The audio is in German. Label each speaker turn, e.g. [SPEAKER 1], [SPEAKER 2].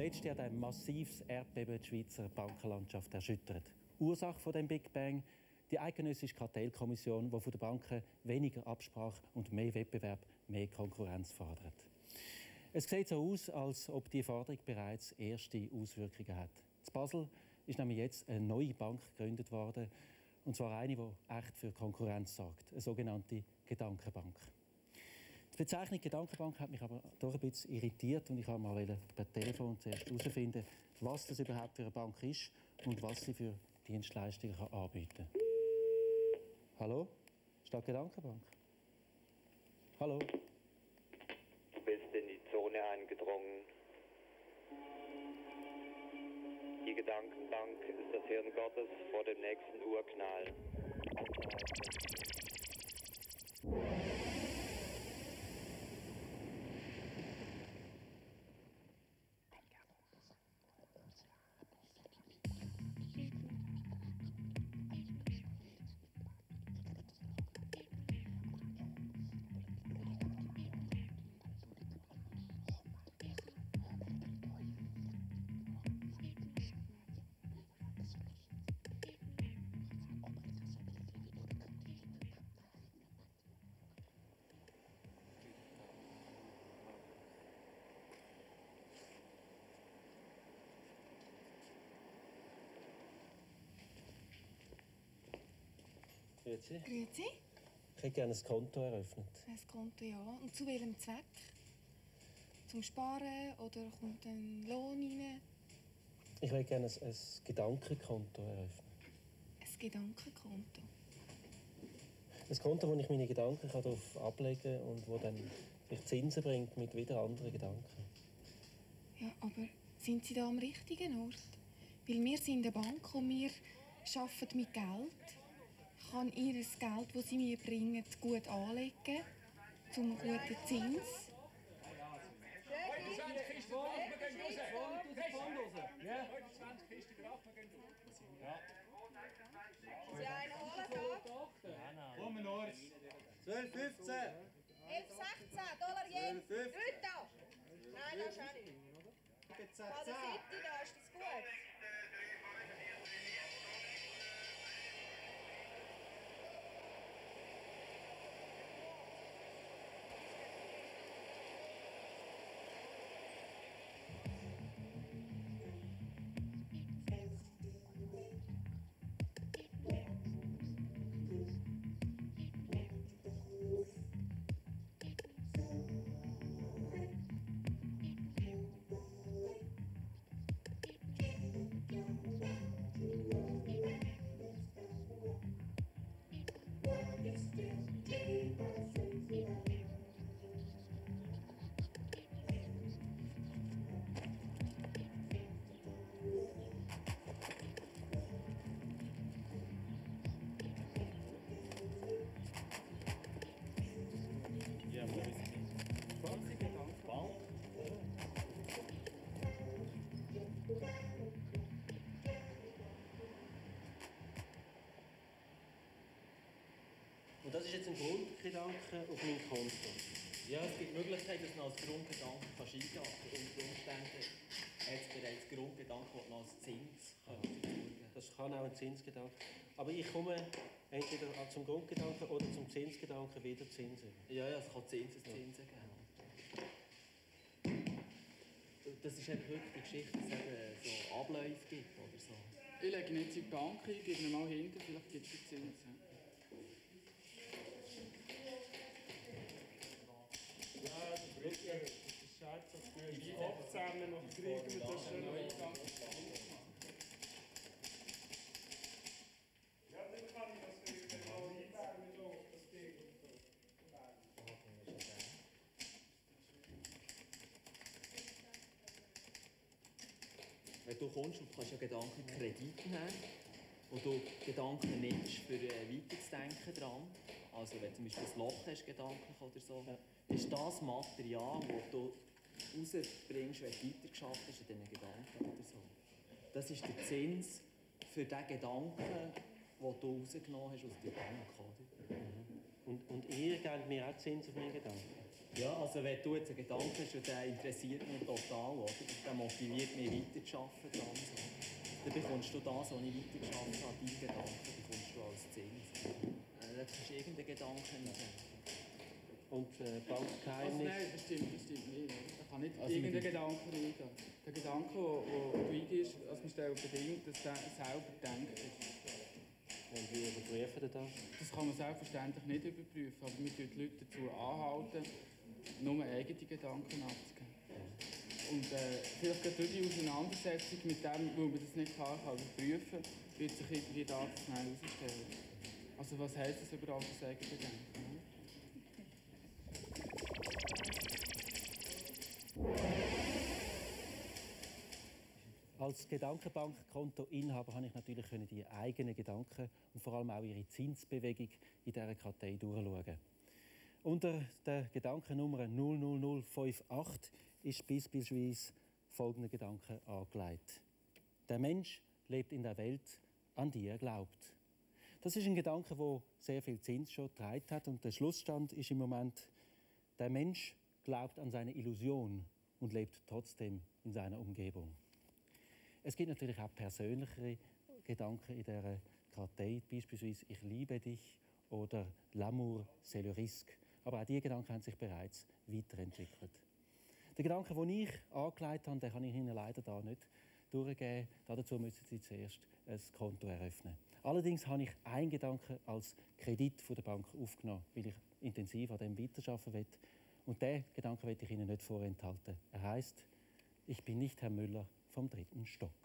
[SPEAKER 1] Letztes Jahr ein massives Erdbeben die Schweizer Bankenlandschaft erschüttert. Ursache von dem Big Bang die eidgenössische Kartellkommission, die von den Banken weniger Absprache und mehr Wettbewerb, mehr Konkurrenz fordert. Es sieht so aus, als ob die Forderung bereits erste Auswirkungen hat. In Basel ist nämlich jetzt eine neue Bank gegründet worden, und zwar eine, die echt für Konkurrenz sorgt, eine sogenannte Gedankenbank. Die Bezeichnung Gedankenbank hat mich aber doch ein bisschen irritiert und ich wollte mal per Telefon zuerst herausfinden, was das überhaupt für eine Bank ist und was sie für Dienstleistungen anbieten kann. Hallo? Stadt Gedankenbank? Hallo?
[SPEAKER 2] Du bist in die Zone eingedrungen. Die Gedankenbank ist das Hirn Gottes vor dem nächsten Urknall.
[SPEAKER 1] Grüezi.
[SPEAKER 3] Grüezi.
[SPEAKER 1] Ich hätte gerne ein Konto eröffnet.
[SPEAKER 3] Ein Konto, ja. Und zu welchem Zweck? Zum Sparen oder kommt ein Lohn rein?
[SPEAKER 1] Ich hätte gerne ein, ein Gedankenkonto eröffnen.
[SPEAKER 3] Ein Gedankenkonto.
[SPEAKER 1] Ein Konto, wo ich meine Gedanken darauf ablegen kann und wo dann vielleicht Zinsen bringt mit wieder anderen Gedanken.
[SPEAKER 3] Ja, aber sind Sie da am richtigen Ort? Weil wir sind eine Bank und wir arbeiten mit Geld. Ich kann Ihr Geld, das Sie mir bringen, gut anlegen, zum guten Zins.
[SPEAKER 4] Heute 20 Kisten Drachen, wir gehen raus. Heute 20 raus. Ja. Heute 20 Kisten Drachen, wir gehen raus. Ja.
[SPEAKER 5] Sie einen holen da?
[SPEAKER 4] Komm, Norris.
[SPEAKER 6] 12, 15.
[SPEAKER 5] 11, 16 Dollar je.
[SPEAKER 6] 12, 15.
[SPEAKER 5] Heute da. Nein, das ist auch nicht. Bei der
[SPEAKER 6] 16.
[SPEAKER 5] City, da ist das gut.
[SPEAKER 1] Und das ist jetzt ein Grundgedanke auf meinem Konto.
[SPEAKER 7] Ja, es gibt die Möglichkeit, dass noch als Grundgedanke kannst eingehen kannst. Unter Umständen hat es bereits Grundgedanke, du noch als Zins verfolgen
[SPEAKER 1] Das kann auch ein Zinsgedanke. Aber ich komme entweder zum Grundgedanken oder zum Zinsgedanken wieder Zinsen.
[SPEAKER 7] Ja, ja, es kann Zinsen, Zinsen geben. Das ist eben wirklich die Geschichte, dass es eben so Abläufe gibt oder so.
[SPEAKER 8] Ich lege ihn jetzt in die Bank ein, gebe ihn mal hinter, vielleicht gibt es Zinsen.
[SPEAKER 9] Ja, der Brücke, das ist schade, dass wir die Kopf zusammen noch kriegen, das ist schon noch Ja, dann kann ich das vielleicht mal einwärmen, das Ding.
[SPEAKER 7] Wenn du kommst, du kannst ja Gedanken Kredit nehmen und du Gedanken nimmst, für äh, weiterzudenken dran. Also wenn du zum Beispiel ein Loch hast, gedanklich oder so, ist das Material, das du rausbringst, wenn du weitergeschafft hast in diesen Gedanken oder so. Das ist der Zins für den Gedanken, den du rausgenommen hast aus der Bank. Oder?
[SPEAKER 1] Und, und ihr gebt mir auch Zins auf meine Gedanken?
[SPEAKER 7] Ja, also wenn du jetzt einen Gedanken hast und der interessiert mich total, oder? der motiviert mich weiterzuarbeiten dran, so. dann bekommst du das, was ich weitergearbeitet habe, deinen Gedanken, bekommst du als Zins. Äh, da kannst du irgendeinen
[SPEAKER 1] Und äh,
[SPEAKER 8] Also
[SPEAKER 1] Bankgeheimnis.
[SPEAKER 8] nein, das stimmt, das stimmt nicht. Da kann nicht
[SPEAKER 7] Also
[SPEAKER 8] irgendein Gedanke eingehen. Der Gedanke, den du eingehst, also wir stellen bedingt, dass der selber denkt ist.
[SPEAKER 1] Und wie überprüfen ihr das?
[SPEAKER 8] Das kann man selbstverständlich nicht überprüfen, aber wir tun die Leute dazu anhalten, nur eigene Gedanken abzugeben. Und äh, vielleicht gerade durch die Auseinandersetzung mit dem, wo man das nicht klar kann überprüfen kann, wird sich irgendwie da schnell herausstellen. Also was heisst das überhaupt, das eigene Denken?
[SPEAKER 1] Als Gedankenbankkontoinhaber habe ich natürlich können die eigenen Gedanken und vor allem auch ihre Zinsbewegung in dieser Kartei durchschauen. Unter der Gedankennummer 00058 ist beispielsweise folgender Gedanke angelegt. Der Mensch lebt in der Welt, an die er glaubt. Das ist ein Gedanke, der sehr viel Zins schon getragen hat und der Schlussstand ist im Moment, der Mensch glaubt an seine Illusion und lebt trotzdem in seiner Umgebung. Es gibt natürlich auch persönlichere Gedanken in dieser Kartei, beispielsweise «Ich liebe dich» oder «L'amour, c'est le risque». Aber auch diese Gedanken haben sich bereits weiterentwickelt. Den Gedanken, den ich angelegt habe, kann ich Ihnen leider da nicht durchgeben. Dazu müssen Sie zuerst ein Konto eröffnen. Allerdings habe ich einen Gedanken als Kredit von der Bank aufgenommen, weil ich intensiv an dem weiterarbeiten will. Und diesen Gedanken will ich Ihnen nicht vorenthalten. Er heißt: Ich bin nicht Herr Müller vom dritten Stock.